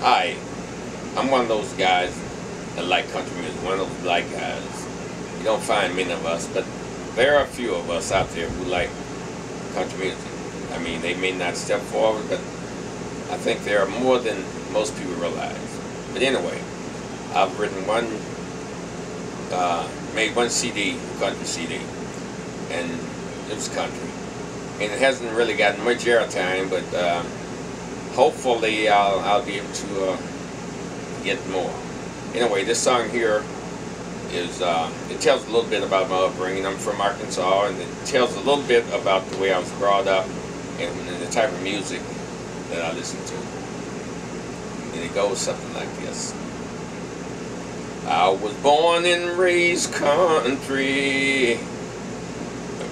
Hi, I'm one of those guys that like country music, one of those black guys. You don't find many of us, but there are a few of us out there who like country music. I mean, they may not step forward, but I think there are more than most people realize. But anyway, I've written one, uh, made one CD, country CD, and it was country. And it hasn't really gotten much airtime, but uh, hopefully I'll, I'll be able to uh, get more. Anyway, this song here is, uh, it tells a little bit about my upbringing. I'm from Arkansas, and it tells a little bit about the way I was brought up and, and the type of music that I listen to. And it goes something like this. I was born and raised country,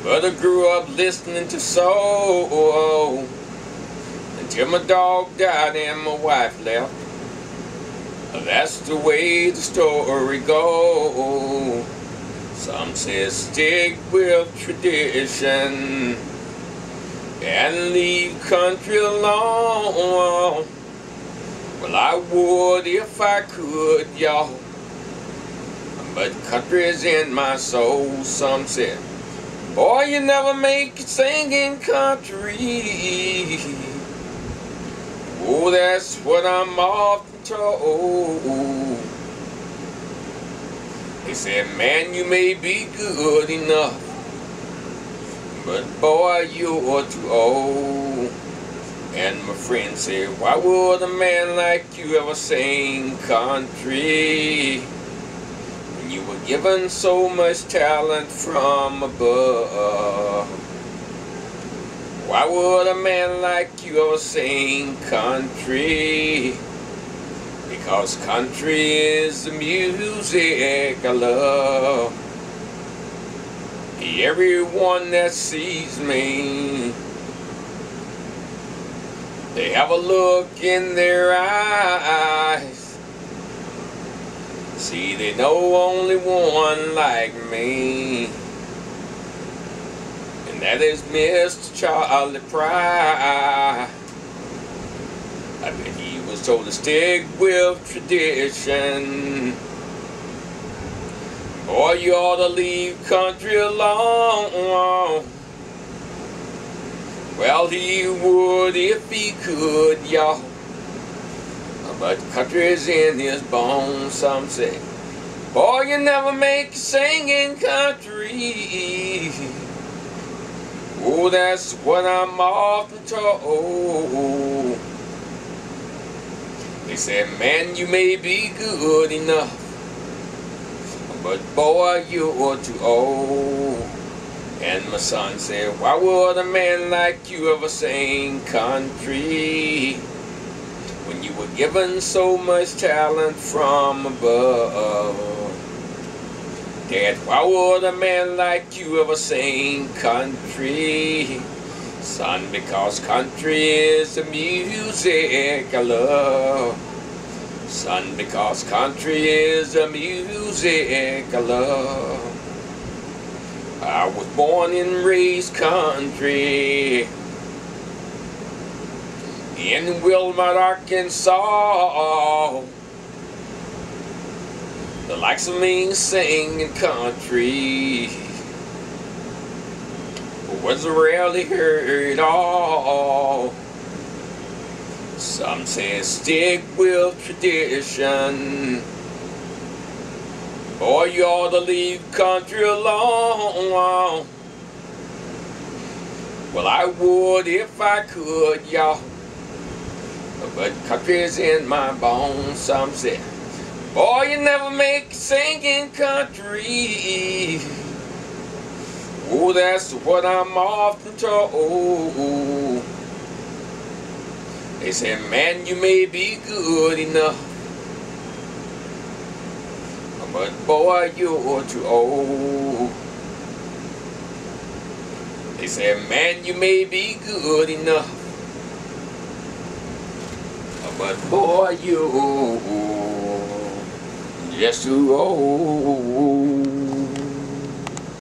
but I grew up listening to soul until my dog died and my wife left. That's the way the story goes. Some say stick with tradition and leave country alone. Well, I would if I could, y'all. But country's in my soul, some said. Boy, you never make it singing country. That's what I'm often told. They said, man, you may be good enough, but boy, you're too old. And my friend said, why would a man like you ever sing country? When you were given so much talent from above. Why would a man like you ever sing country? Because country is the music I love. Everyone that sees me, they have a look in their eyes See, they know only one like me. And that is Mr. Charley Pride. I bet he was told to stick with tradition. Or you ought to leave country alone. Well, he would if he could, y'all. But country's in his bones, some say. Boy, you never make singing country. Oh, that's what I'm often told. Oh. They said, man, you may be good enough, but boy, you're too old. Oh. And my son said, why would a man like you ever sing country? when you were given so much talent from above. Dad, why would a man like you ever sing country? Son, because country is the music I love. Son, because country is the music I love. I was born and raised country in Wilmot, Arkansas. The likes of me singing country was rarely heard all. Some say stick with tradition. or you ought to leave country alone. Well, I would if I could, y'all. But country's in my bones, some say. Boy, you never make singing country. Oh, that's what I'm often told. They say, man, you may be good enough. But boy, you're too old. They say, man, you may be good enough. But boy, you just too old.